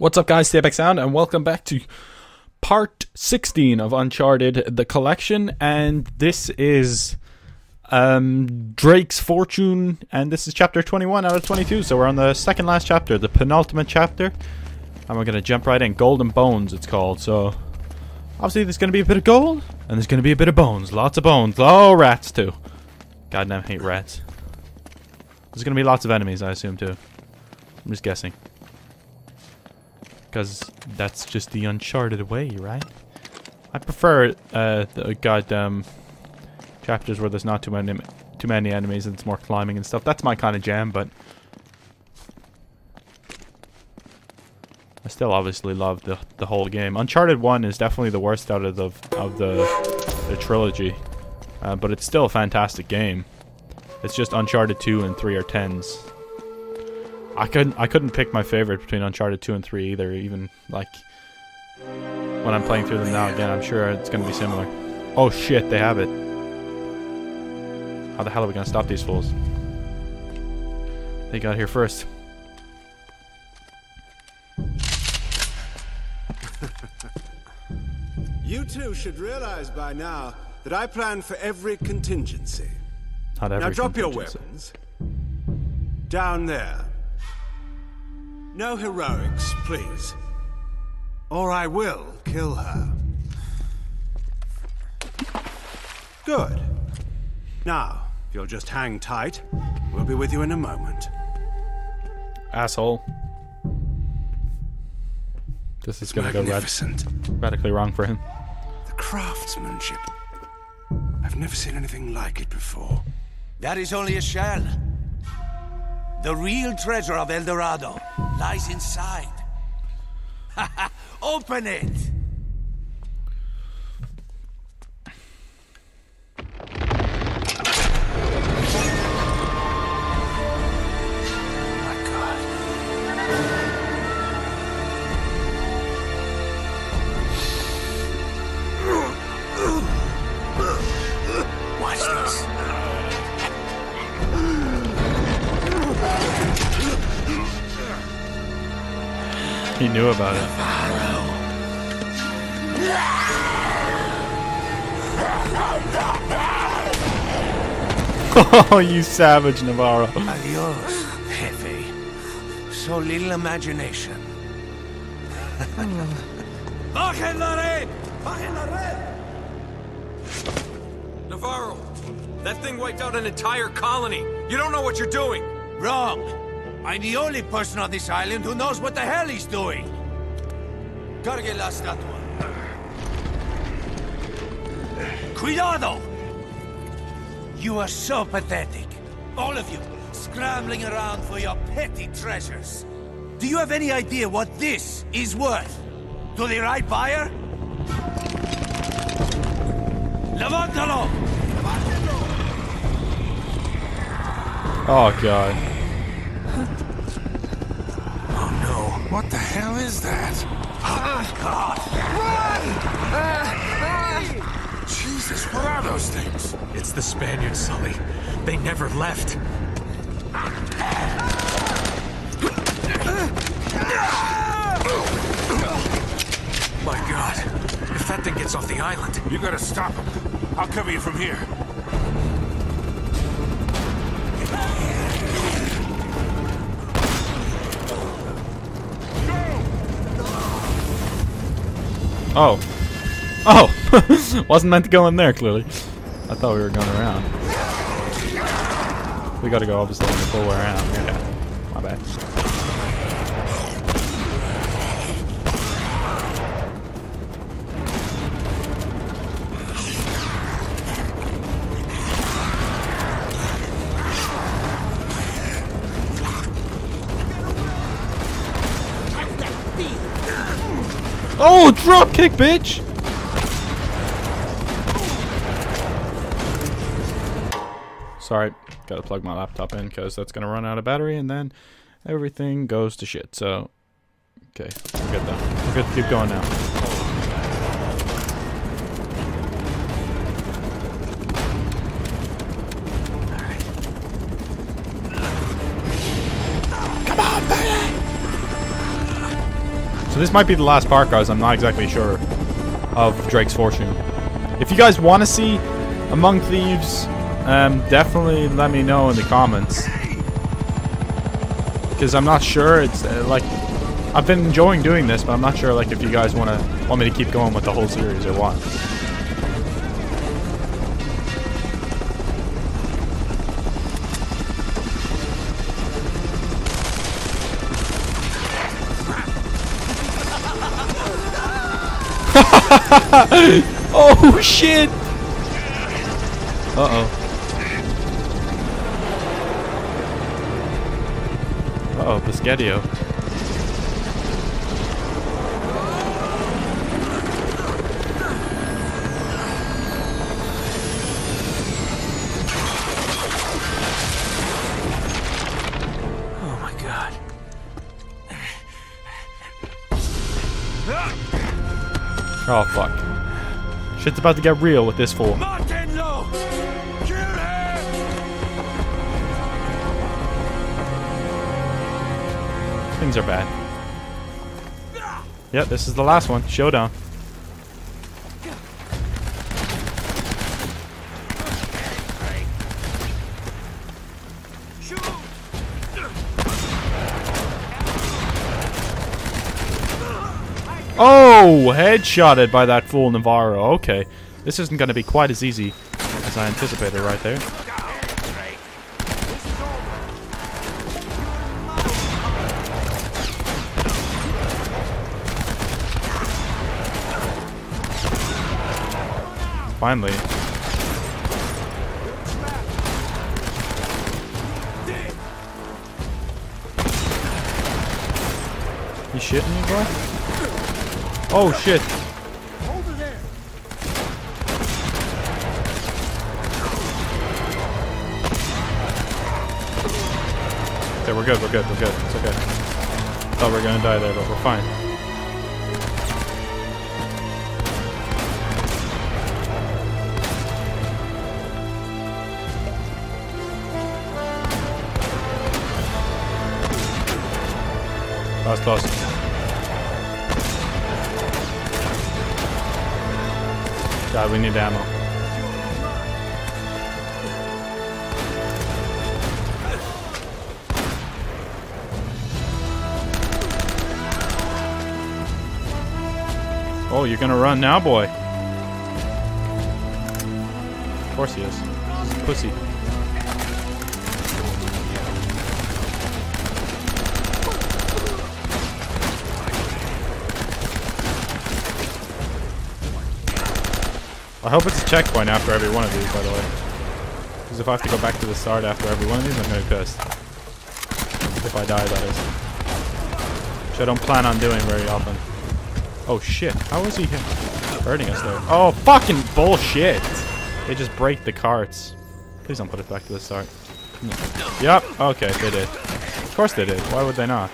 What's up, guys? Stayback Sound, and welcome back to part 16 of Uncharted The Collection. And this is um, Drake's Fortune, and this is chapter 21 out of 22. So we're on the second last chapter, the penultimate chapter. And we're going to jump right in. Golden Bones, it's called. So obviously, there's going to be a bit of gold, and there's going to be a bit of bones. Lots of bones. Oh, rats, too. Goddamn hate rats. There's going to be lots of enemies, I assume, too. I'm just guessing because that's just the uncharted way, right? I prefer uh, the goddamn chapters where there's not too many too many enemies and it's more climbing and stuff. That's my kind of jam, but I still obviously love the the whole game. Uncharted One is definitely the worst out of the of the the trilogy, uh, but it's still a fantastic game. It's just Uncharted Two and Three are tens. I couldn't I couldn't pick my favorite between Uncharted 2 and 3 either, even like when I'm playing through them now again, I'm sure it's gonna be similar. Oh shit, they have it. How the hell are we gonna stop these fools? They got here first. you two should realize by now that I plan for every contingency. Not every now drop your weapons. Down there. No heroics, please. Or I will kill her. Good. Now, if you'll just hang tight, we'll be with you in a moment. Asshole. This is gonna go rad Magnificent. radically wrong for him. The craftsmanship. I've never seen anything like it before. That is only a shell. The real treasure of El Dorado lies inside. Open it! Knew about it. Oh, you savage, Navarro. Adios, Jefe. So little imagination. Bajen la red! Bajen la red! Navarro, that thing wiped out an entire colony. You don't know what you're doing. Wrong. I'm the only person on this island who knows what the hell he's doing. Cargue la estatua. Cuidado! You are so pathetic. All of you, scrambling around for your petty treasures. Do you have any idea what this is worth? To the right buyer? Levántalo! Oh god. Oh no. What the hell is that? Oh god. Ah, ah. Jesus, what are those things? It's the Spaniards, Sully. They never left. My God, if that thing gets off the island, You gotta stop him. I'll cover you from here. Oh. Oh! Wasn't meant to go in there, clearly. I thought we were going around. We gotta go obviously the full way around. Yeah. My bad. Oh, drop kick, bitch! Sorry, gotta plug my laptop in because that's gonna run out of battery and then everything goes to shit. So, okay, we're good though. We're good to keep going now. This might be the last part, guys. I'm not exactly sure of Drake's Fortune. If you guys want to see Among Thieves, um, definitely let me know in the comments. Because I'm not sure. It's uh, like I've been enjoying doing this, but I'm not sure like if you guys want to want me to keep going with the whole series or what. oh shit! Uh oh. Uh oh, Biscotio. Oh my god. Oh fuck. Shit's about to get real with this fool. Mátenlo! Kill him! Things are bad. Yep, this is the last one. Showdown. Oh, headshotted by that fool Navarro. Okay, this isn't going to be quite as easy as I anticipated right there. Finally. You shitting me, boy? Oh shit. Okay, we're good, we're good, we're good. It's okay. Thought we were gonna die there, but we're fine. That was God, we need ammo. Oh, you're gonna run now, boy. Of course he is. He's a pussy. I hope it's a checkpoint after every one of these, by the way. Because if I have to go back to the start after every one of these, I'm gonna be pissed. If I die, that is. Which I don't plan on doing very often. Oh shit, how is he hurting us there? Oh, fucking bullshit! They just break the carts. Please don't put it back to the start. Yep, okay, they did. Of course they did, why would they not?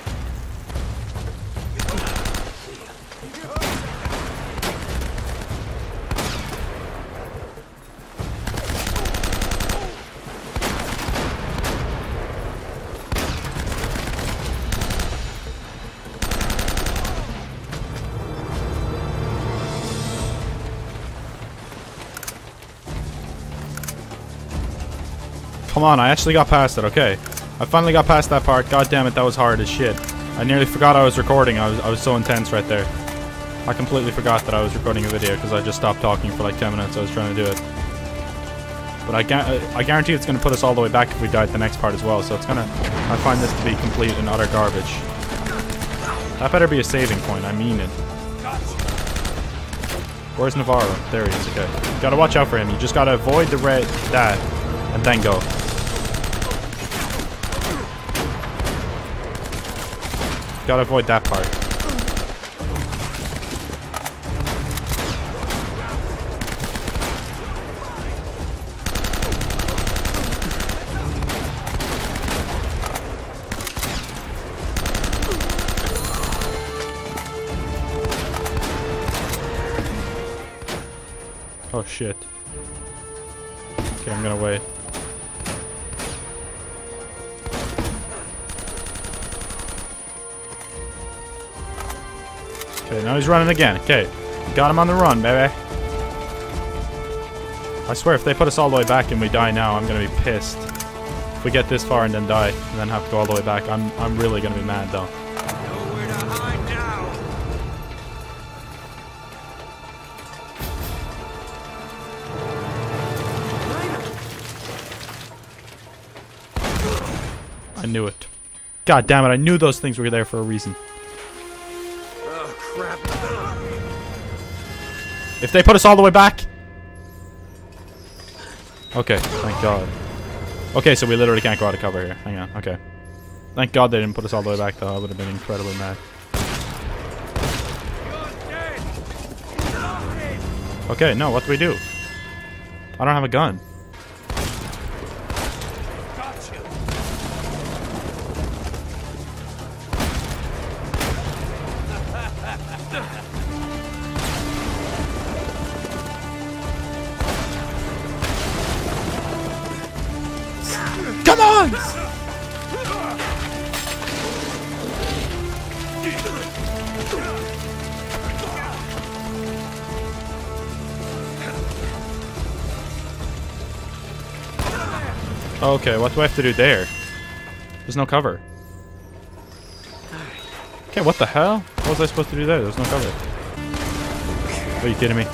Come on, I actually got past it, okay. I finally got past that part. God damn it, that was hard as shit. I nearly forgot I was recording. I was, I was so intense right there. I completely forgot that I was recording a video because I just stopped talking for like 10 minutes. I was trying to do it. But I, I guarantee it's going to put us all the way back if we die at the next part as well. So it's going to... I find this to be complete and utter garbage. That better be a saving point. I mean it. Where's Navarro? There he is. Okay. gotta watch out for him. You just gotta avoid the red... that. And then go. Gotta avoid that part. Oh shit. Okay, I'm gonna wait. Okay, now he's running again. Okay. Got him on the run, baby. I swear, if they put us all the way back and we die now, I'm gonna be pissed. If we get this far and then die, and then have to go all the way back, I'm I'm really gonna be mad though. I knew it. God damn it! I knew those things were there for a reason. Crap. If they put us all the way back. Okay, thank God. Okay, so we literally can't go out of cover here. Hang on. Okay. Thank God they didn't put us all the way back, though. I would have been incredibly mad. Okay, no, what do we do? I don't have a gun. Come on! Okay, what do I have to do there? There's no cover. Okay, what the hell? What was I supposed to do there? There's no cover. Are you kidding me?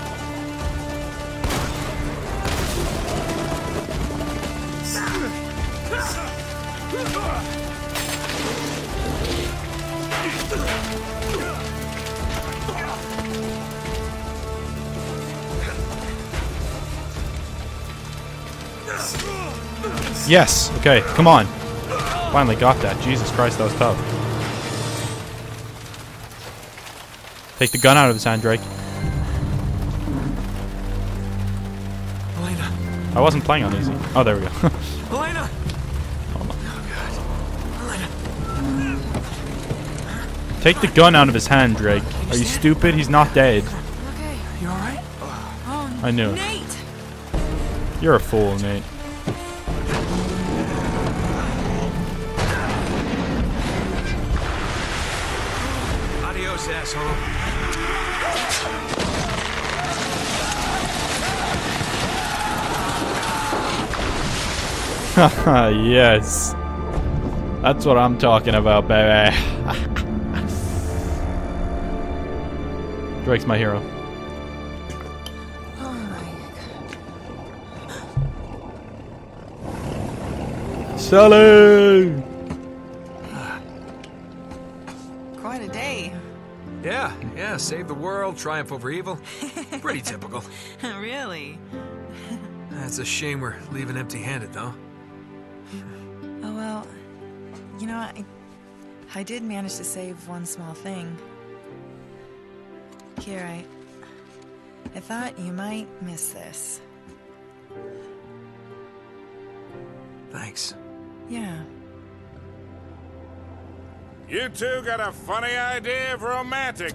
Yes. Okay, come on. Finally got that. Jesus Christ, that was tough. Take the gun out of his hand, Drake. Elena. I wasn't playing on easy. Oh, there we go. Elena. Oh my God. Elena. Take the gun out of his hand, Drake. Are you stupid? He's not dead. Okay. You alright? Oh, I knew it. Oh, Nate! You're a fool, Nate. Asshole. yes. That's what I'm talking about, baby. Drake's my hero. My Sully! Yeah, yeah, save the world, triumph over evil. Pretty typical. really? It's a shame we're leaving empty handed, though. Oh well. You know, I I did manage to save one small thing. Here, I I thought you might miss this. Thanks. Yeah. You two got a funny idea of romantic.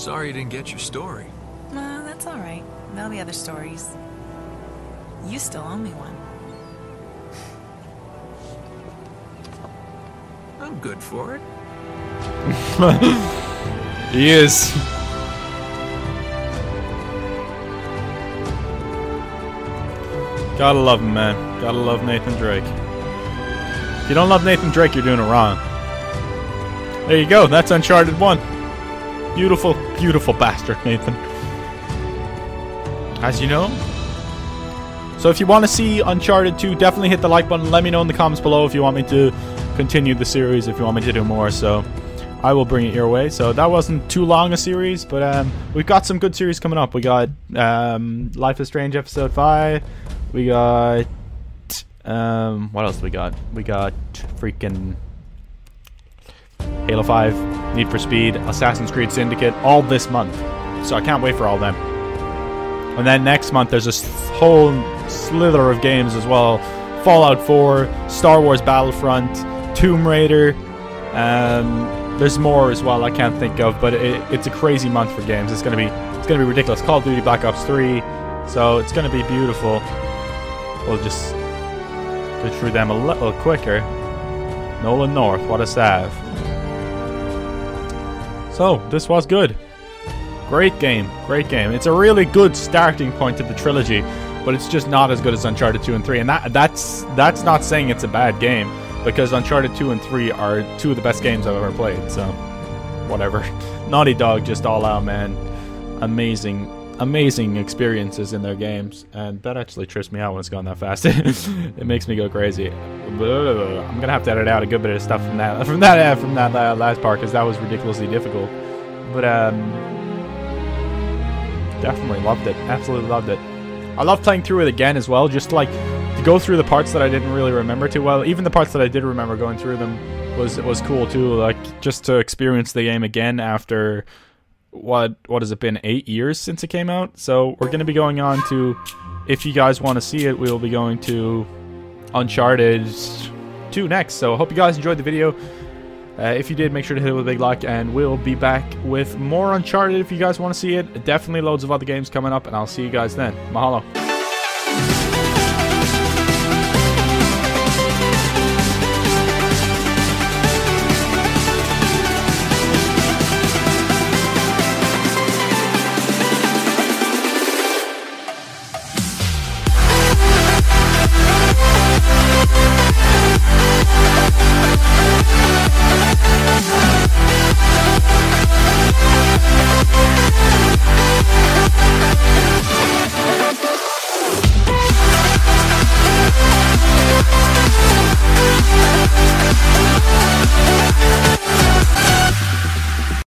Sorry you didn't get your story. Well, that's all right. There'll be other stories. You still owe me one. I'm good for it. He is. Gotta love him, man. Gotta love Nathan Drake. If you don't love Nathan Drake, you're doing it wrong. There you go. That's Uncharted 1. Beautiful, beautiful bastard, Nathan. As you know. So if you want to see Uncharted 2, definitely hit the like button. Let me know in the comments below if you want me to continue the series, if you want me to do more. So I will bring it your way. So that wasn't too long a series, but um, we've got some good series coming up. We got um, Life is Strange episode five. We got um, what else we got? We got freaking Halo Five, Need for Speed, Assassin's Creed Syndicate, all this month. So I can't wait for all them. And then next month there's a whole slither of games as well. Fallout 4, Star Wars Battlefront, Tomb Raider. Um, there's more as well I can't think of, but it, it's a crazy month for games. It's gonna be it's gonna be ridiculous. Call of Duty Black Ops 3, so it's gonna be beautiful. We'll just go through them a little quicker. Nolan North, what a save. So this was good. Great game, great game. It's a really good starting point to the trilogy, but it's just not as good as Uncharted 2 and 3. And that that's that's not saying it's a bad game because Uncharted 2 and 3 are two of the best games I've ever played. So, whatever. Naughty Dog just all out, man. Amazing, amazing experiences in their games, and that actually trips me out when it's gone that fast. it makes me go crazy. I'm gonna have to edit out a good bit of stuff from that from that uh, from that uh, last part because that was ridiculously difficult. But um, definitely loved it. Absolutely loved it. I love playing through it again as well, just like to go through the parts that I didn't really remember too well. Even the parts that I did remember going through them was was cool too. Like just to experience the game again after what what has it been eight years since it came out. So we're gonna be going on to. If you guys want to see it, we will be going to Uncharted 2 next. So I hope you guys enjoyed the video. Uh, if you did, make sure to hit it with a big like, and we'll be back with more Uncharted if you guys want to see it. Definitely loads of other games coming up, and I'll see you guys then. Mahalo.